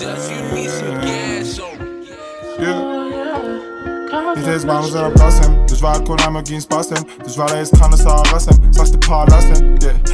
Jesus, you need some gas. So. Yeah. Niet eens bang zijn op das war waar gegen kon das war der ist Dus waar is gaan, rassen Straks de paar Lassen, yeah